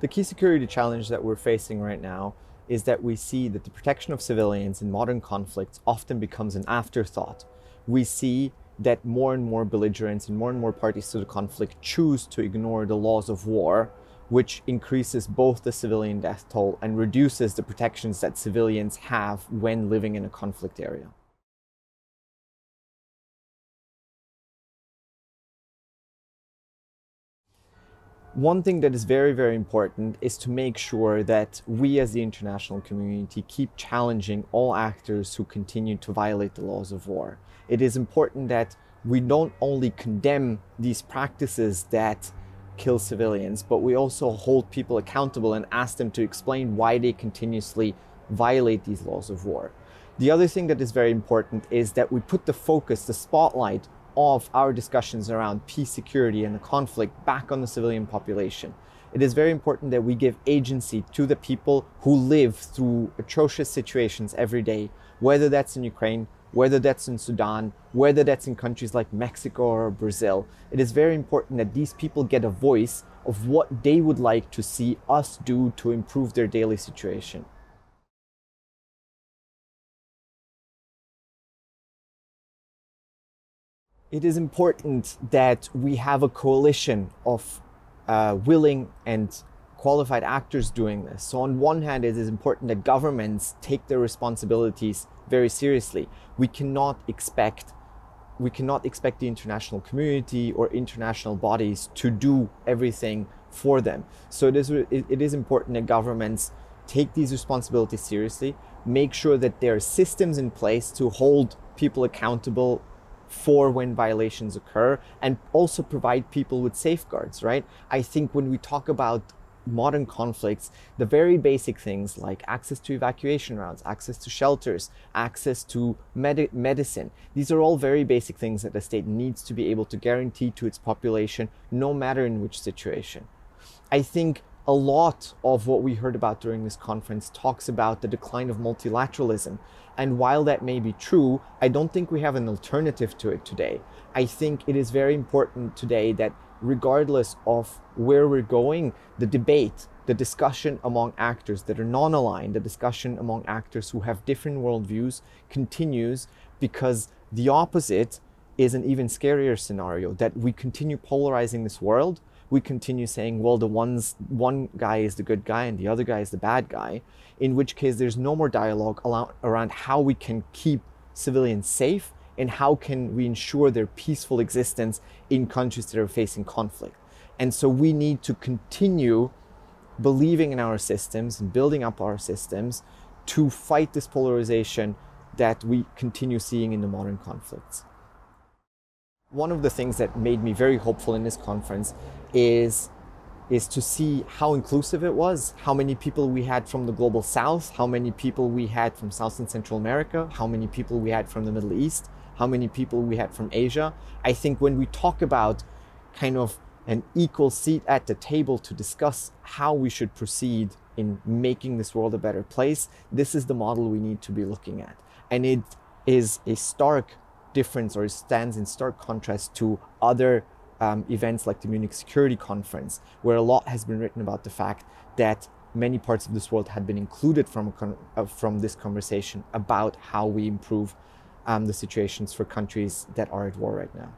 The key security challenge that we're facing right now is that we see that the protection of civilians in modern conflicts often becomes an afterthought. We see that more and more belligerents and more and more parties to the conflict choose to ignore the laws of war, which increases both the civilian death toll and reduces the protections that civilians have when living in a conflict area. One thing that is very, very important is to make sure that we as the international community keep challenging all actors who continue to violate the laws of war. It is important that we don't only condemn these practices that kill civilians, but we also hold people accountable and ask them to explain why they continuously violate these laws of war. The other thing that is very important is that we put the focus, the spotlight of our discussions around peace, security, and the conflict back on the civilian population. It is very important that we give agency to the people who live through atrocious situations every day, whether that's in Ukraine, whether that's in Sudan, whether that's in countries like Mexico or Brazil. It is very important that these people get a voice of what they would like to see us do to improve their daily situation. It is important that we have a coalition of uh, willing and qualified actors doing this. So on one hand, it is important that governments take their responsibilities very seriously. We cannot expect we cannot expect the international community or international bodies to do everything for them. So it is it is important that governments take these responsibilities seriously, make sure that there are systems in place to hold people accountable for when violations occur and also provide people with safeguards, right? I think when we talk about modern conflicts, the very basic things like access to evacuation routes, access to shelters, access to med- medicine, these are all very basic things that the state needs to be able to guarantee to its population, no matter in which situation. I think a lot of what we heard about during this conference talks about the decline of multilateralism. And while that may be true, I don't think we have an alternative to it today. I think it is very important today that regardless of where we're going, the debate, the discussion among actors that are non aligned, the discussion among actors who have different worldviews continues because the opposite is an even scarier scenario that we continue polarizing this world we continue saying, well, the ones one guy is the good guy and the other guy is the bad guy, in which case there's no more dialogue around how we can keep civilians safe and how can we ensure their peaceful existence in countries that are facing conflict. And so we need to continue believing in our systems and building up our systems to fight this polarization that we continue seeing in the modern conflicts. One of the things that made me very hopeful in this conference is is to see how inclusive it was, how many people we had from the global south, how many people we had from South and Central America, how many people we had from the Middle East, how many people we had from Asia. I think when we talk about kind of an equal seat at the table to discuss how we should proceed in making this world a better place, this is the model we need to be looking at. And it is a stark difference or stands in stark contrast to other um, events like the Munich Security Conference, where a lot has been written about the fact that many parts of this world had been included from, uh, from this conversation about how we improve um, the situations for countries that are at war right now.